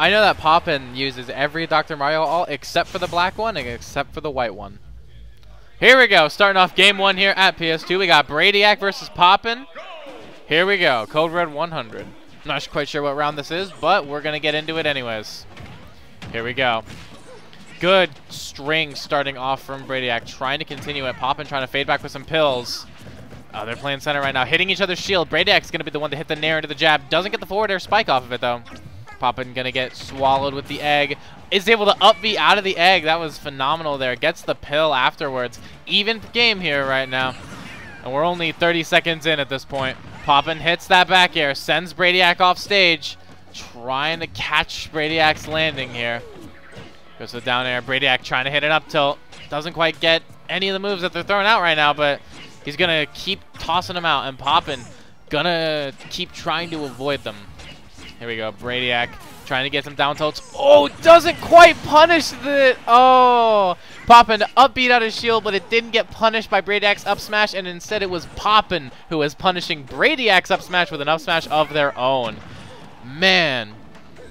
I know that Poppin uses every Dr. Mario all except for the black one and except for the white one. Here we go, starting off game one here at PS2. We got Braediac versus Poppin. Here we go, Code Red 100. Not quite sure what round this is, but we're going to get into it anyways. Here we go. Good string starting off from Braediac, trying to continue it. Poppin trying to fade back with some pills. Oh, they're playing center right now, hitting each other's shield. Braediac's going to be the one to hit the nair into the jab. Doesn't get the forward air spike off of it, though. Poppin to get swallowed with the egg. Is able to up out of the egg. That was phenomenal there. Gets the pill afterwards. Even game here right now. And we're only 30 seconds in at this point. Poppin hits that back air. Sends Braediac off stage. Trying to catch Braediac's landing here. Goes to down air. Braediac trying to hit an up tilt. Doesn't quite get any of the moves that they're throwing out right now, but he's going to keep tossing them out. And Poppin gonna keep trying to avoid them. Here we go. Braediac trying to get some down tilts. Oh, doesn't quite punish the... Oh, Poppin upbeat out his shield, but it didn't get punished by Braediac's up smash, and instead it was Poppin who was punishing Braediac's up smash with an up smash of their own. Man,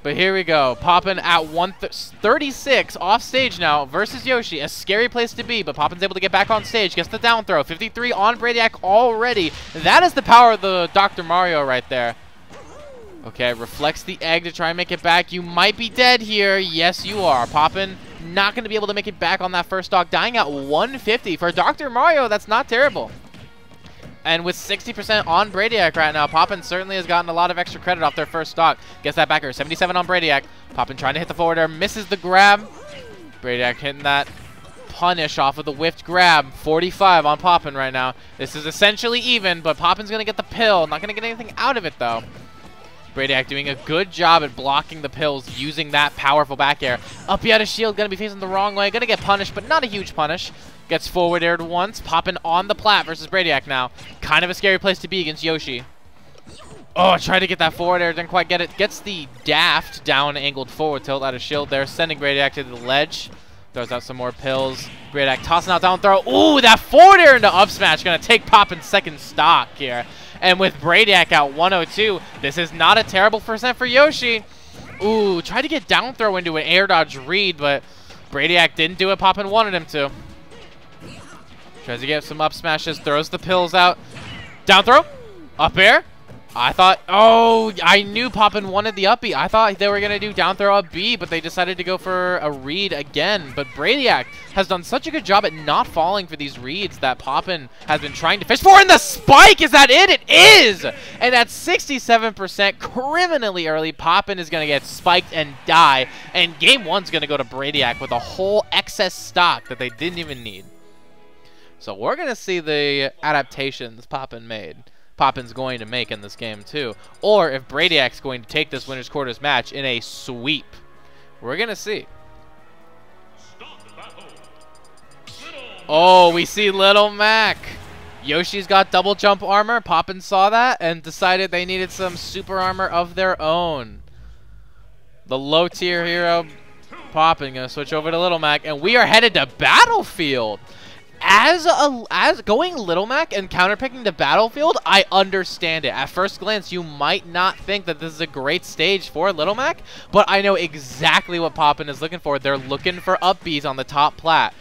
but here we go. Poppin at 136 off stage now versus Yoshi. A scary place to be, but Poppin's able to get back on stage. Gets the down throw. 53 on Braediac already. That is the power of the Dr. Mario right there. Okay, reflects the egg to try and make it back. You might be dead here. Yes, you are. Poppin not going to be able to make it back on that first stock. Dying at 150. For Dr. Mario, that's not terrible. And with 60% on Braediac right now, Poppin certainly has gotten a lot of extra credit off their first stock. Gets that backer. 77 on Braediac. Poppin trying to hit the forward air. Misses the grab. Braediac hitting that punish off of the whiffed grab. 45 on Poppin right now. This is essentially even, but Poppin's going to get the pill. Not going to get anything out of it, though. Braediac doing a good job at blocking the pills using that powerful back air. Up he had a shield, gonna be facing the wrong way, gonna get punished, but not a huge punish. Gets forward aired once, Poppin on the plat versus Braediac now. Kind of a scary place to be against Yoshi. Oh, tried to get that forward air, didn't quite get it. Gets the daft down angled forward tilt out of shield there, sending Braediac to the ledge. Throws out some more pills. Braediac tossing out down throw. Ooh, that forward air into up smash. Gonna take Poppin's second stock here. And with Braediac out 102, this is not a terrible percent for Yoshi. Ooh, tried to get down throw into an air dodge read, but Braediac didn't do it Poppin wanted him to. Tries to get some up smashes, throws the pills out. Down throw, up air, I thought, oh, I knew Poppin wanted the up B. I thought they were going to do down throw up B, but they decided to go for a read again. But Braediac has done such a good job at not falling for these reads that Poppin has been trying to fish for. And the spike, is that it? It is! And at 67% criminally early, Poppin is going to get spiked and die. And game one's going to go to Braediac with a whole excess stock that they didn't even need. So we're going to see the adaptations Poppin made. Poppin's going to make in this game too. Or if Braediac's going to take this winner's quarters match in a sweep. We're going to see. Oh, we see Little Mac. Yoshi's got double jump armor. Poppin saw that and decided they needed some super armor of their own. The low tier hero, Poppin, gonna switch over to Little Mac, and we are headed to Battlefield as a as going Little Mac and counterpicking the battlefield, I understand it. At first glance, you might not think that this is a great stage for Little Mac, but I know exactly what Poppin is looking for. They're looking for up Bs on the top plat.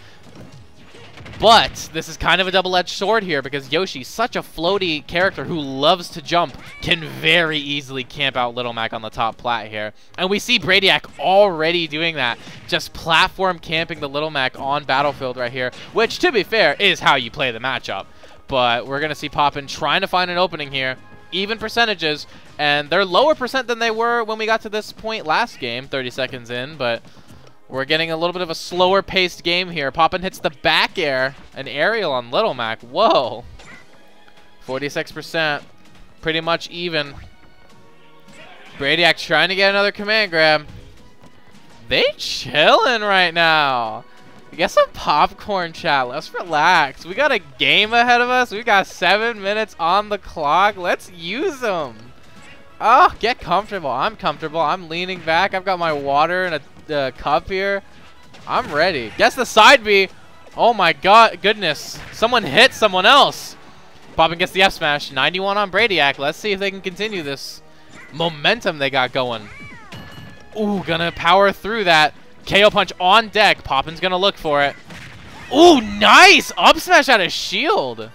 But this is kind of a double-edged sword here because Yoshi, such a floaty character who loves to jump, can very easily camp out Little Mac on the top plat here. And we see Braediac already doing that, just platform camping the Little Mac on Battlefield right here, which, to be fair, is how you play the matchup. But we're going to see Poppin trying to find an opening here. Even percentages, and they're lower percent than they were when we got to this point last game, 30 seconds in, but we're getting a little bit of a slower paced game here. Poppin hits the back air. An aerial on Little Mac. Whoa. 46%. Pretty much even. Braediac trying to get another command grab. They chilling right now. Get some popcorn chat. Let's relax. We got a game ahead of us. We got seven minutes on the clock. Let's use them. Oh, get comfortable. I'm comfortable. I'm leaning back. I've got my water and a uh, cup here. I'm ready. Guess the side B. Oh my god, goodness. Someone hit someone else. Poppin gets the F smash. 91 on Braediac. Let's see if they can continue this momentum they got going. Ooh, gonna power through that. KO punch on deck. Poppin's gonna look for it. Ooh, nice! Up smash out of shield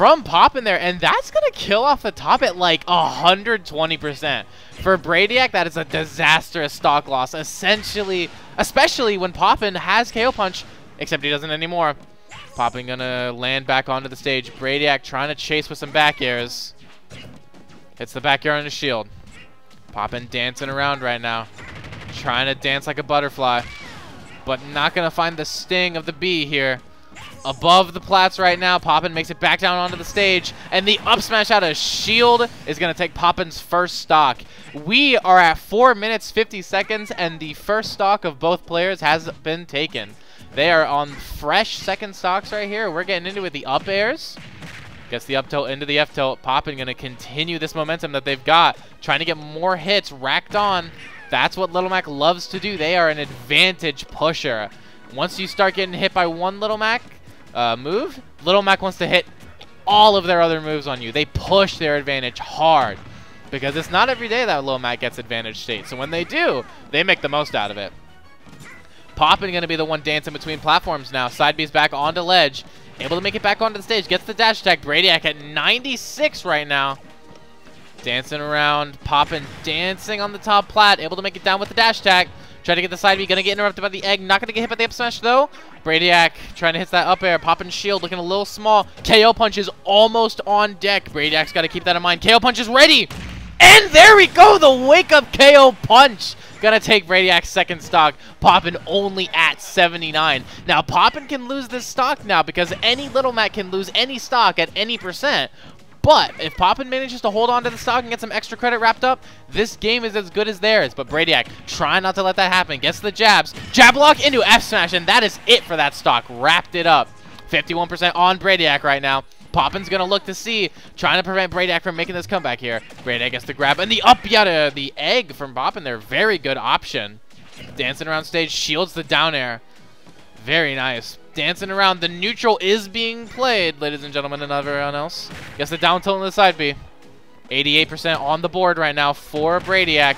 from Poppin there, and that's gonna kill off the top at like 120%. For Braediac, that is a disastrous stock loss, essentially, especially when Poppin has KO punch, except he doesn't anymore. Poppin gonna land back onto the stage. Braediac trying to chase with some back airs. Hits the back air on the shield. Poppin dancing around right now. Trying to dance like a butterfly. But not going to find the sting of the bee here. Above the plats right now, Poppin makes it back down onto the stage, and the up smash out of shield is going to take Poppin's first stock. We are at 4 minutes 50 seconds, and the first stock of both players has been taken. They are on fresh second stocks right here. We're getting into it with the up airs. Gets the up tilt into the F tilt. Poppin going to continue this momentum that they've got. Trying to get more hits racked on. That's what Little Mac loves to do. They are an advantage pusher. Once you start getting hit by one Little Mac uh, move, Little Mac wants to hit all of their other moves on you. They push their advantage hard. Because it's not every day that Little Mac gets advantage state. So when they do, they make the most out of it. Poppin going to be the one dancing between platforms now. Side B's back onto ledge. Able to make it back onto the stage. Gets the dash attack. Braediac at 96 right now. Dancing around. Poppin dancing on the top plat. Able to make it down with the dash attack. Try to get the side B. Gonna get interrupted by the egg. Not gonna get hit by the up smash though. Braediac trying to hit that up air. Poppin shield looking a little small. KO punch is almost on deck. Braediac's got to keep that in mind. KO punch is ready. And there we go. The wake up KO punch. Gonna take Braediac's second stock. Poppin only at 79. Now, Poppin can lose this stock now because any Little Mac can lose any stock at any percent. But if Poppin manages to hold on to the stock and get some extra credit wrapped up, this game is as good as theirs. But Braediac trying not to let that happen. Gets the jabs. Jab lock into F smash, and that is it for that stock. Wrapped it up. 51% on Braediac right now. Poppin's going to look to see, trying to prevent Braediac from making this comeback here. Braediac gets the grab, and the up uh, the egg from Poppin there. Very good option. Dancing around stage, shields the down air. Very nice. Dancing around. The neutral is being played, ladies and gentlemen, and everyone else. Gets the down tilt on the side B. 88% on the board right now for Braediac.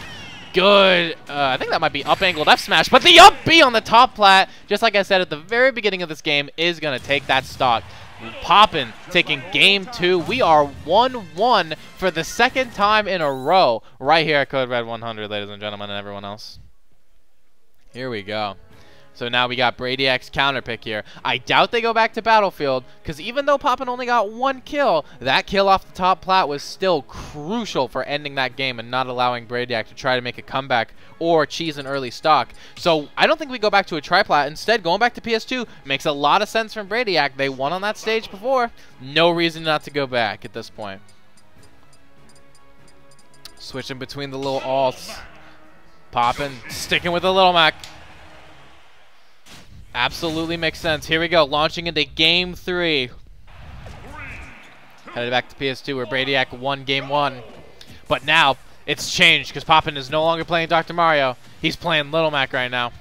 Good. Uh, I think that might be up-angled F-smash, but the up B on the top plat, just like I said at the very beginning of this game, is going to take that stock. Poppin taking game two. We are 1-1 for the second time in a row right here at Code Red 100, ladies and gentlemen, and everyone else. Here we go. So now we got Braediac's counter pick here. I doubt they go back to Battlefield, because even though Poppin only got one kill, that kill off the top plat was still crucial for ending that game and not allowing Braediac to try to make a comeback or cheese an early stock. So I don't think we go back to a triplat. Instead, going back to PS2 makes a lot of sense from Braediac. They won on that stage before. No reason not to go back at this point. Switching between the little alts. Poppin, sticking with the little Mac. Absolutely makes sense. Here we go, launching into game three. Headed back to PS2 where Braediac won game one. But now, it's changed because Poppin is no longer playing Dr. Mario. He's playing Little Mac right now.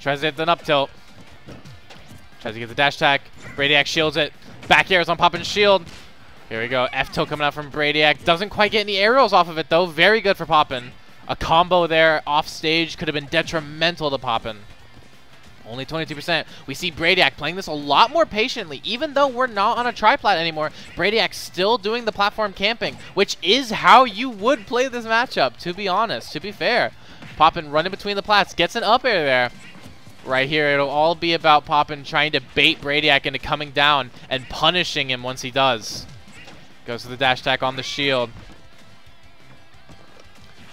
Tries to hit an up tilt. Tries to get the dash attack. Braediac shields it. Back airs on Poppin's shield. Here we go. F tilt coming out from Braediac. Doesn't quite get any aerials off of it though. Very good for Poppin. A combo there off stage could have been detrimental to Poppin. Only 22%. We see Braediac playing this a lot more patiently. Even though we're not on a triplat anymore, Braediac's still doing the platform camping, which is how you would play this matchup, to be honest, to be fair. Poppin running between the plats, gets an up air there. Right here, it'll all be about Poppin trying to bait Braediac into coming down and punishing him once he does. Goes to the dash attack on the shield.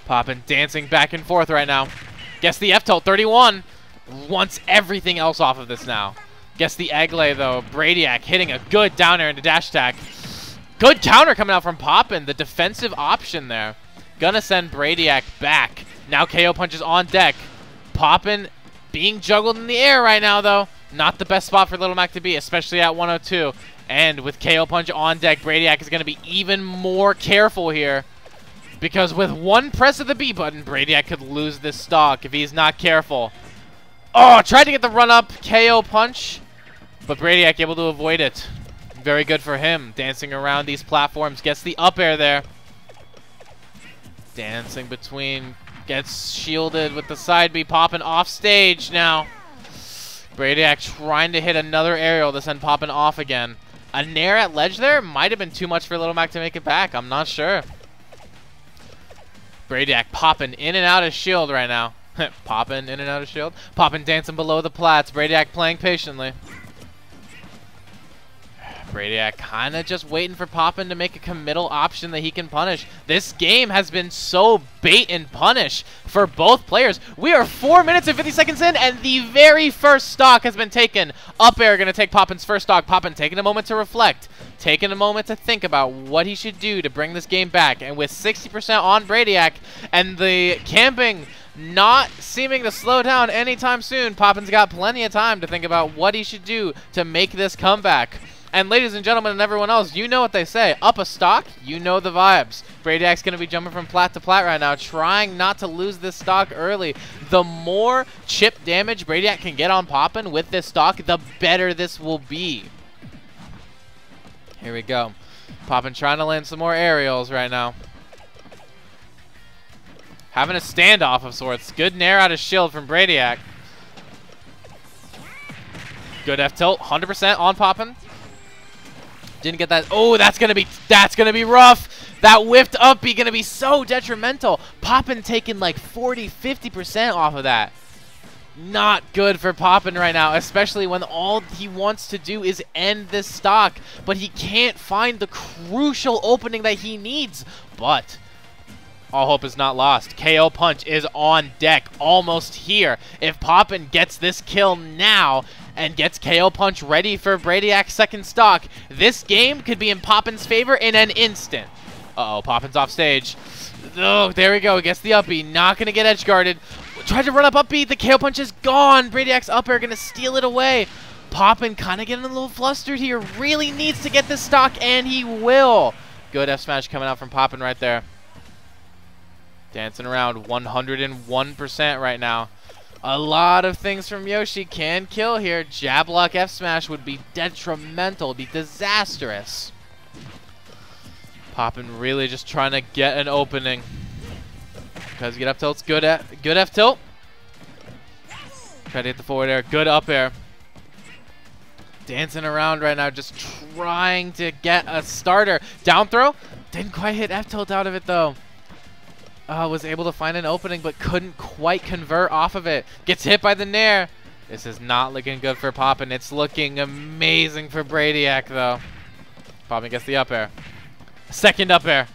Poppin dancing back and forth right now. Gets the F-tilt, 31 wants everything else off of this now. Gets the egg lay, though. Braediac hitting a good down air into dash attack. Good counter coming out from Poppin. The defensive option there. Gonna send Braediac back. Now KO punches on deck. Poppin being juggled in the air right now, though. Not the best spot for Little Mac to be, especially at 102. And with KO punch on deck, Braediac is going to be even more careful here. Because with one press of the B button, Braediac could lose this stock if he's not careful. Oh, tried to get the run-up KO punch, but Braediac able to avoid it. Very good for him. Dancing around these platforms. Gets the up air there. Dancing between Gets shielded with the side B Poppin off stage now. Braediac trying to hit another aerial to send Poppin off again. A nair at ledge there might have been too much for Little Mac to make it back. I'm not sure. Braediac popping in and out of shield right now. popping in and out of shield. Poppin dancing below the plats. Braediac playing patiently. Braediac kind of just waiting for Poppin to make a committal option that he can punish. This game has been so bait and punish for both players. We are 4 minutes and 50 seconds in, and the very first stock has been taken. Up air going to take Poppin's first stock. Poppin taking a moment to reflect, taking a moment to think about what he should do to bring this game back. And with 60% on Braediac and the camping not seeming to slow down anytime soon, Poppin's got plenty of time to think about what he should do to make this comeback. And ladies and gentlemen and everyone else, you know what they say. Up a stock, you know the vibes. Braediac's going to be jumping from plat to plat right now, trying not to lose this stock early. The more chip damage Braediac can get on Poppin with this stock, the better this will be. Here we go. Poppin trying to land some more aerials right now. Having a standoff of sorts. Good nair out of shield from Braediac. Good F tilt, 100% on Poppin. Didn't get that. Oh, that's gonna be that's gonna be rough. That whiffed up be gonna be so detrimental. Poppin taking like 40, 50% off of that. Not good for Poppin right now, especially when all he wants to do is end this stock, but he can't find the crucial opening that he needs. But all hope is not lost. KO Punch is on deck, almost here. If Poppin gets this kill now, and gets KO Punch ready for Braediac's second stock. This game could be in Poppin's favor in an instant. Uh-oh, Poppin's off stage. Oh, there we go. Gets the up B. Not going to get edge guarded. Tried to run up up B. The KO Punch is gone. Braediac's up air going to steal it away. Poppin kind of getting a little flustered here. Really needs to get this stock, and he will. Good F smash coming out from Poppin right there. Dancing around 101% right now. A lot of things from Yoshi can kill here. Jab lock F smash would be detrimental, be disastrous. Poppin really just trying to get an opening. Because you get up tilt's good at good F tilt. Try to hit the forward air. Good up air. Dancing around right now, just trying to get a starter. Down throw. Didn't quite hit F tilt out of it though uh, was able to find an opening but couldn't quite convert off of it. Gets hit by the Nair. This is not looking good for Poppin. It's looking amazing for Braediac, though. Poppin gets the up air. Second up air.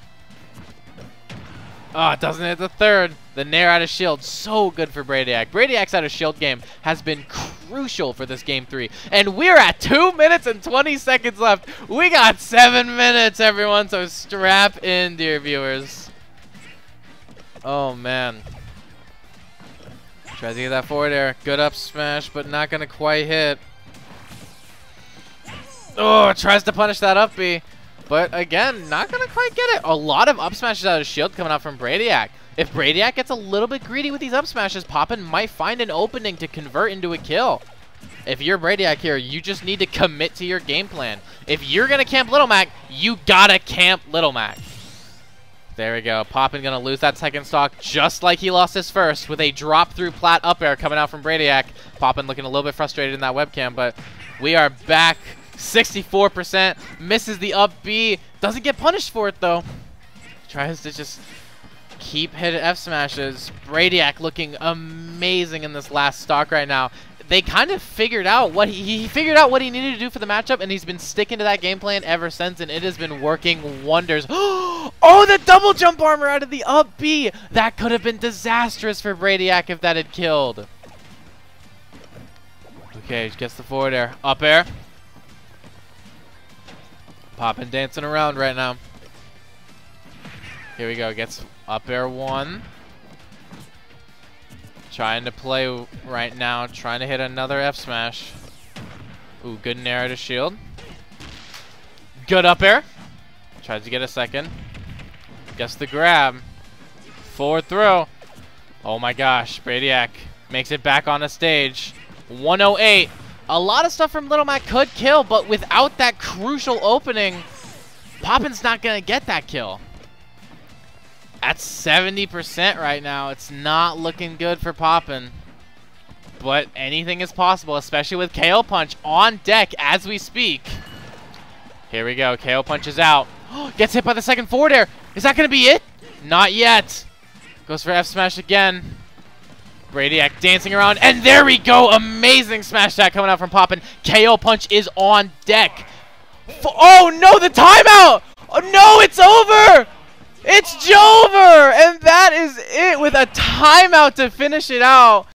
Oh, it doesn't hit the third. The Nair out of shield. So good for Braediac. Braediac's out of shield game has been crucial for this game three. And we're at 2 minutes and 20 seconds left. We got 7 minutes, everyone. So strap in, dear viewers. Oh, man. Tries to get that forward air. Good up smash, but not going to quite hit. Oh, tries to punish that up B. But again, not going to quite get it. A lot of up smashes out of shield coming out from Braediac. If Braediac gets a little bit greedy with these up smashes, Poppin might find an opening to convert into a kill. If you're Braediac here, you just need to commit to your game plan. If you're going to camp Little Mac, you got to camp Little Mac. There we go. Poppin gonna lose that second stock just like he lost his first with a drop through plat up air coming out from Braediac. Poppin looking a little bit frustrated in that webcam, but we are back. 64%. Misses the up B. Doesn't get punished for it though. Tries to just keep hitting F smashes. Braediac looking amazing in this last stock right now they kind of figured out what he, he figured out what he needed to do for the matchup, and he's been sticking to that game plan ever since, and it has been working wonders. oh, the double jump armor out of the up B! That could have been disastrous for Braediac if that had killed. Okay, gets the forward air. Up air. Poppin, dancing around right now. Here we go. Gets up air one. Trying to play right now, trying to hit another F smash. Ooh, good nair to shield. Good up air. Tries to get a second. Gets the grab. Forward throw. Oh my gosh, Braediac makes it back on the stage. 108. A lot of stuff from Little Mac could kill, but without that crucial opening, Poppin's not going to get that kill. at 70% right now. It's not looking good for Poppin. But anything is possible, especially with KO Punch on deck as we speak. Here we go. KO Punch is out. Gets hit by the second forward air. Is that going to be it? Not yet. Goes for F smash again. Brainiac dancing around. And there we go. Amazing smash attack coming out from Poppin. KO Punch is on deck. F oh, no. The timeout. Oh, no. It's over. It's Jover. And that is it with a timeout to finish it out.